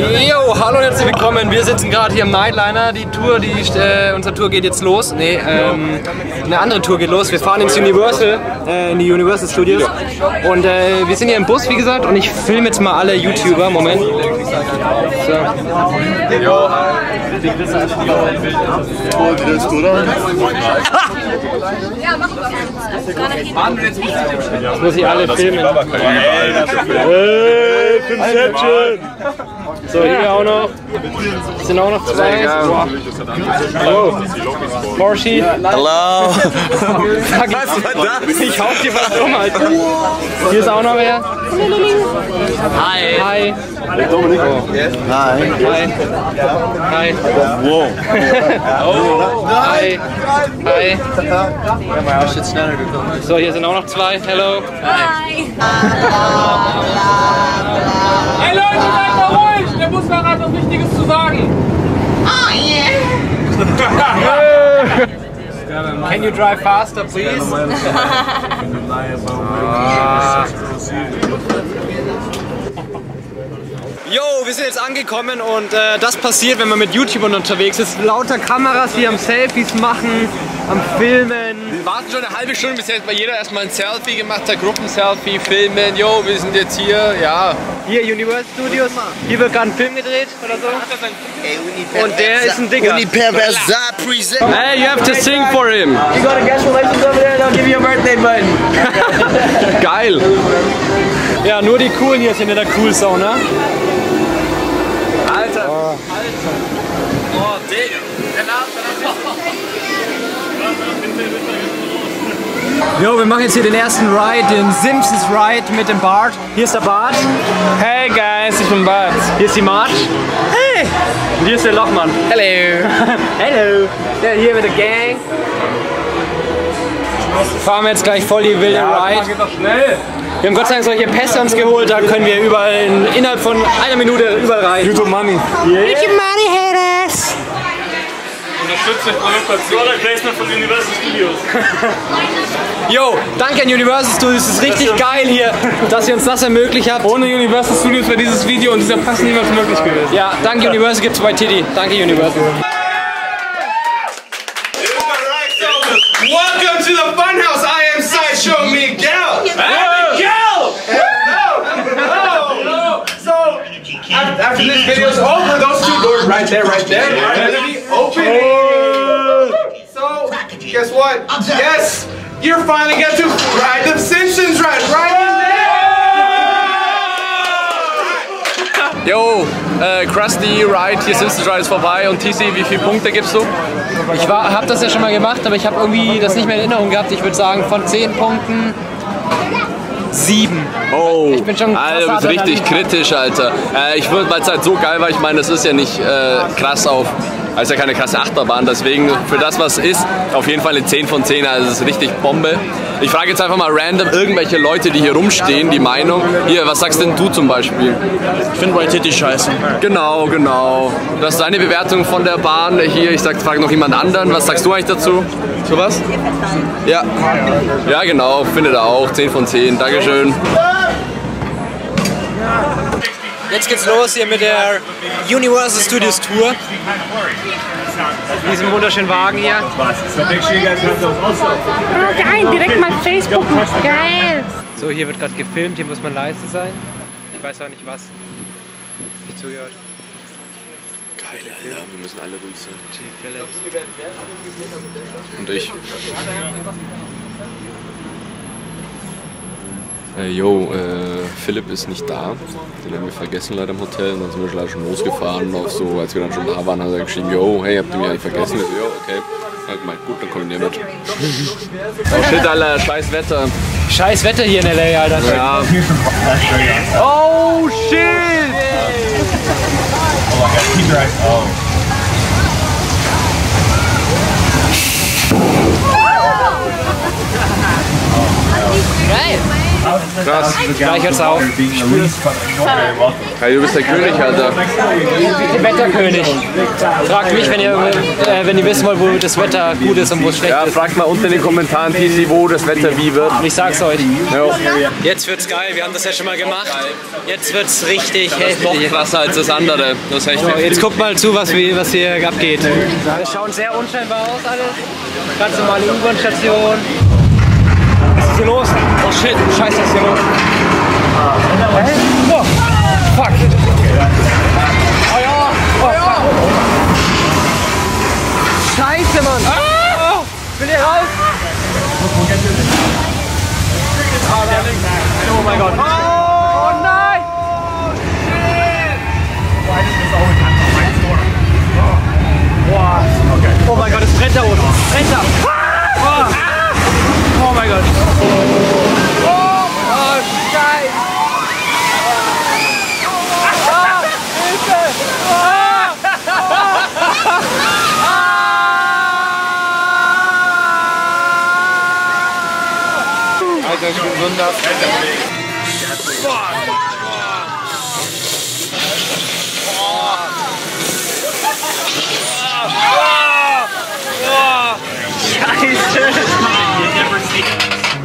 Jo, hallo und herzlich willkommen. Wir sitzen gerade hier im Nightliner. Die Tour, die, äh, unsere Tour geht jetzt los. Nee, ähm, eine andere Tour geht los. Wir fahren ins Universal, äh, in die Universal Studios. Und äh, wir sind hier im Bus, wie gesagt, und ich filme jetzt mal alle YouTuber. Moment. So. Jetzt muss ich alle filmen. Hey, So, hier auch noch. Sind auch noch zwei. Oh. Porsche. Hello. Fuck, ich hau dir was um, Alter. Hier ist auch noch wer. Hi. Hi. Hi. Hi. Hi. Wow. Hi. Hi. So, hier sind auch noch zwei. Hello. Hi. Hey Leute, seid mal ruhig! Der Busfahrer hat was Wichtiges zu sagen. Can you drive faster, please? Jo, wir sind jetzt angekommen und äh, das passiert, wenn man mit YouTubern unterwegs ist. Lauter Kameras, die am Selfies machen, am Filmen. Wir warten schon eine halbe Stunde, bis jetzt bei jeder erstmal ein Selfie gemacht hat, Gruppenselfie, filmen, yo, wir sind jetzt hier, ja. Hier Universal Studios, hier wird gerade ein Film gedreht oder so. Und der ist ein Digger. Uniperversa present. Hey, you have to sing for him. You go to guest relations over there, they'll give you a birthday button. Geil. Ja, nur die Coolen hier sind in der Cool Zone, ne? Alter. Oh, Jo, wir machen jetzt hier den ersten Ride, den Simpsons Ride mit dem Bart. Hier ist der Bart. Hey guys, ich bin Bart. Hier ist die Marge. Hey! Und hier ist der Lochmann. Hello. Hello! Ja, hier mit der Gang. Fahren wir jetzt gleich voll die wilde Ride. Geht doch schnell. Wir haben Gott sei Dank solche Pässe uns geholt, da können wir überall in, innerhalb von einer Minute überall rein. YouTube Money. Unterstützt durch Product Placement von Universal Studios. Jo, danke an Universal Studios, es ist richtig geil hier, dass ihr uns das ermöglicht habt. Ohne Universal Studios wäre dieses Video und dieser Pass niemals möglich gewesen. Ja, danke Universal gibt's bei Titi. Danke Universal. Welcome to the funhouse. I am Sideshow Miguel. Miguel! So, after, after this video is over, right there, right there, are gonna be opening. So, guess what? Yes, you're finally get to ride the Simpsons ride right in there. Yo, äh, Krusty Ride, hier Simpsons Ride ist vorbei und TC, wie viele Punkte gibst du? Ich war, hab das ja schon mal gemacht, aber ich habe irgendwie das nicht mehr in Erinnerung gehabt. Ich würde sagen, von 10 Punkten 7. Oh, Ich bin schon Alter, du bist richtig kritisch, Alter. Äh, ich würde, weil es halt so geil war, ich meine, das ist ja nicht äh, krass auf, also ja keine krasse Achterbahn, deswegen für das, was ist, auf jeden Fall eine 10 von 10, also es ist richtig Bombe. Ich frage jetzt einfach mal random irgendwelche Leute, die hier rumstehen, die Meinung. Hier, was sagst denn du zum Beispiel? Ich finde White Titty scheiße. Genau, genau. Das ist deine Bewertung von der Bahn hier. Ich sag, frage noch jemand anderen. Was sagst du eigentlich dazu? Zu was? Ja. Ja, genau. Finde da auch. 10 von 10. Dankeschön. Jetzt geht's los hier mit der Universal Studios Tour. In diesem wunderschönen Wagen hier. Geil, direkt mal Facebook. Geil. So, hier wird gerade gefilmt, hier muss man leise sein. Ich weiß auch nicht was. Ich zuhört. Geil, Alter. Wir müssen alle ruhig sein. Und ich. Äh, yo, äh, Philipp ist nicht da. Den haben wir vergessen leider im Hotel. Und dann sind wir leider schon losgefahren. Auf so, als wir dann schon da waren, hat er geschrieben, yo, hey, habt ihr mich eigentlich vergessen? Ich so, yo, okay. Halt mal, gut, dann komm ich nicht mit. Oh shit, Alter, scheiß Wetter. Scheiß Wetter hier in L.A., Alter. Ja, Oh, shit! Geil! Krass. Gleich hört's auf. Hey, du bist der König, Alter. Wetterkönig. Fragt mich, wenn ihr, äh, wenn ihr wissen wollt, wo das Wetter gut ist und wo es schlecht Ja, ist. fragt mal unten in den Kommentaren, Tisi, wo das Wetter wie wird. Ich sag's euch. Ja. Jetzt wird's geil, wir haben das ja schon mal gemacht. Jetzt wird's richtig heftig. krasser als das andere. Das So, jetzt guckt mal zu, was, was hier abgeht. Das schaut sehr unscheinbar aus alles. Ganz normale U-Bahn-Station. Hier los? Oh shit, scheiße, was ist hier los? Hä? Oh, fuck. Oh ja, oh ja. Scheiße, Mann. Oh, ich will hier raus. Oh mein Gott. Oh nein. Oh mein Gott, es brennt da. Es brennt da. Oh, mein Gott. Oh, oh Scheiße. Ah, Hilfe. Ah, Alter, ich bin wunder.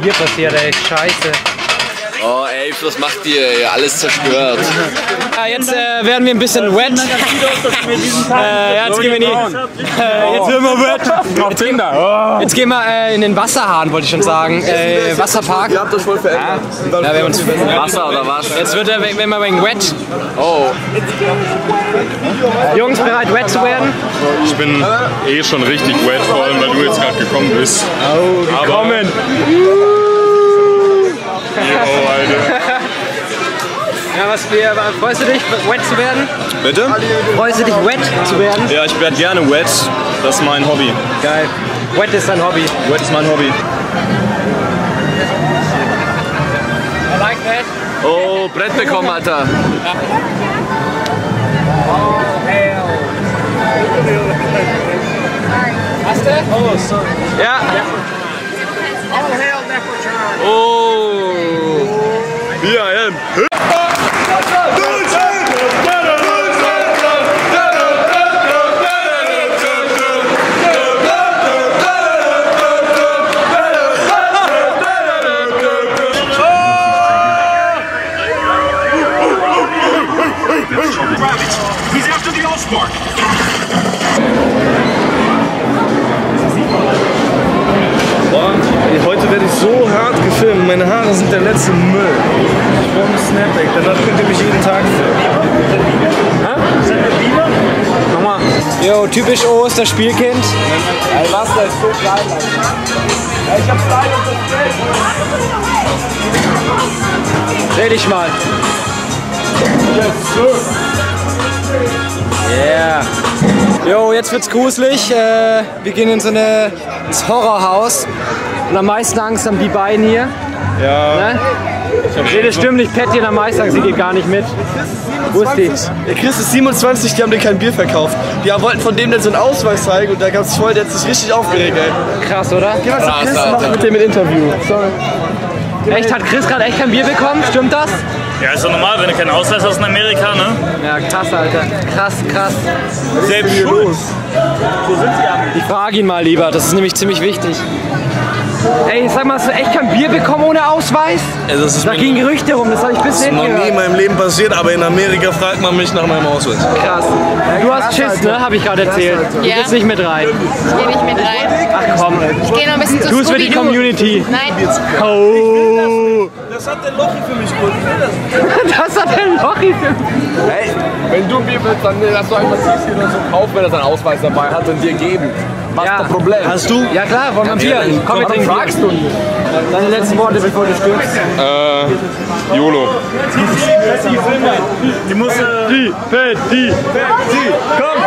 Hier passiert, ey. Scheiße. Oh, ey, was macht ihr? Ihr alles zerstört. Ja, jetzt äh, werden wir ein bisschen wet. äh, ja, jetzt gehen wir in die. Äh, jetzt werden wir wet. Jetzt gehen, jetzt gehen wir äh, in den Wasserhahn, wollte ich schon sagen. Äh, Wasserpark. Ihr habt das voll verändert. Ja, wir haben uns Wasser oder was? Jetzt wird er, wenn wir wegen wet. Oh, Jungs, bereit, wet zu werden? Ich bin eh schon richtig wet, vor allem weil du jetzt gerade gekommen bist. Oh, gekommen! Oh, Alter. Ja, was wir, freust du dich, wet zu werden? Bitte? Freust du dich, wet zu werden? Ja, ich werde gerne wet. Das ist mein Hobby. Geil. Wet ist dein Hobby. Wet ist mein Hobby. I like that. oh, Brett bekommen, Alter. Hast du? Oh, sorry. Ja. Oh, yeah, I am. Ey, heute werde ich so hart gefilmt. Meine Haare sind der letzte Müll. Ich brauche einen Snapback, danach könnt ihr mich jeden Tag filmen. Nochmal. Jo, typisch O's, das Spielkind. Ey, was, der ist so geil, Alter. Ey, ich hab's leider Dreh dich mal. Yeah. Jo, jetzt wird's gruselig. Äh, wir gehen in so eine, ins Horrorhaus. Und am meisten Angst haben die beiden hier. Ja, Ne? Das stimmt nicht. Patty hat am meisten Angst, sie geht gar nicht mit. Wo ist die? der Chris ist 27, die haben dir kein Bier verkauft. Die wollten von dem dann so einen Ausweis zeigen und da gab's voll, der hat sich richtig aufgeregt, ey. Krass, oder? Geh mal zu Krass, Chris, mach mit dem ein Interview. Sorry. Echt, hat Chris gerade echt kein Bier bekommen? Stimmt das? Ja, ist doch normal, wenn du keinen Ausweis hast in Amerika, ne? Ja, krass, Alter. Krass, krass. Selbst schuld. Ich frage ihn mal lieber, das ist nämlich ziemlich wichtig. Ey, sag mal, hast du echt kein Bier bekommen ohne Ausweis? Also das ist Da gingen Gerüchte rum, das habe ich bis hinten noch nie in gehört. meinem Leben passiert, aber in Amerika fragt man mich nach meinem Ausweis. Krass. Du hast Schiss, ne? Habe ich gerade erzählt. Du Ja. gehst nicht mit rein. Ich gehe nicht mit rein. Ach komm. Ich gehe noch ein bisschen zu Du bist für die. Community. Nein, Oh. Das hat der Lochi für mich gut. Das. Das hat der Lochi für Hey, wenn du ein Bier willst, dann lass doch einfach Tisi oder so kaufen, wenn er seinen Ausweis dabei hat und dir geben. Was Ja. ist das Problem? Hast du? Ja klar, wollen wir ein Bier? Komm, wir trinken fragst du? Deine letzten Worte, bevor du stirbst. YOLO. Die muss... Die, die, Komm!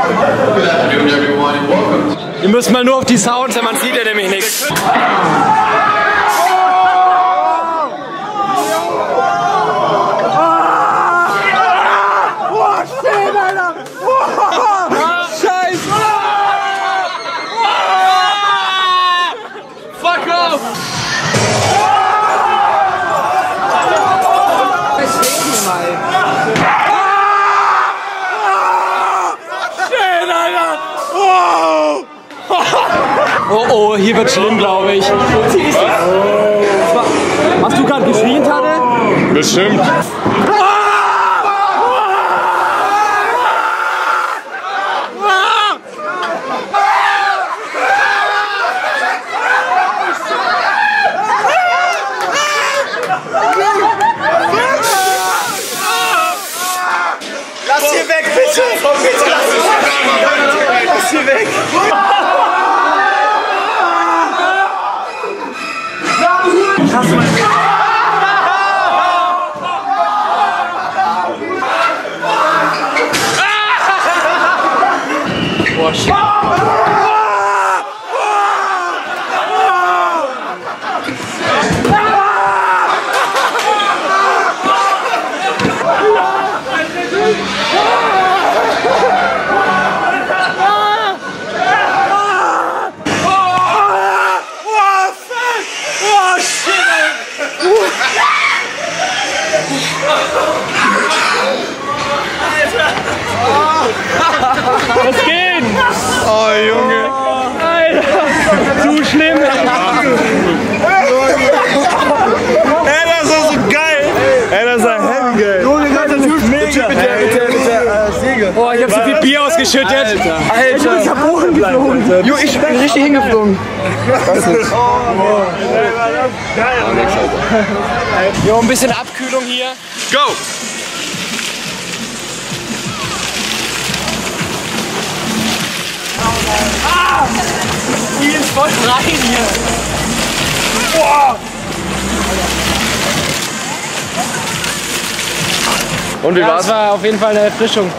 Ihr müsst mal nur auf die Sounds, denn man sieht ja nämlich nichts. Fuck off! Oh oh, hier wird schlimm, glaube ich. Hast du gerade geschrien, Tade? Bestimmt. Schlimm. Ey, das war so geil! Ey, das war heavy geil! Junge, das ist mega! Mit der, mit der, mit der äh, Säge. Boah, ich hab so viel Bier ausgeschüttet. Alter, ich hab auch geflogen! Jo, ich bin richtig hingeflogen! Jo, ein bisschen Abkühlung hier. Go! Die ist voll rein hier. Und wie Ja, war's? das war auf jeden Fall eine Erfrischung.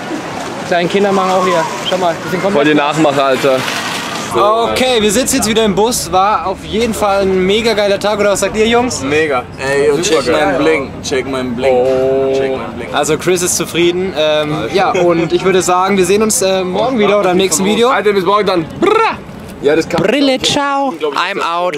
Kleinen Kinder machen auch hier. Schau mal, bisschen kommt. Voll die Nachmacher, Alter. Okay, wir sitzen jetzt wieder im Bus. War auf jeden Fall ein mega geiler Tag, oder was sagt ihr, Jungs? Mega. Ey, yo, check meinen Bling. Check meinen Bling. Check meinen Bling. Also Chris ist zufrieden. Ähm, ja, und ich würde sagen, wir sehen uns äh, morgen wieder oder im nächsten Video. Alter, bis morgen dann. Kann Brille, ciao. I'm out.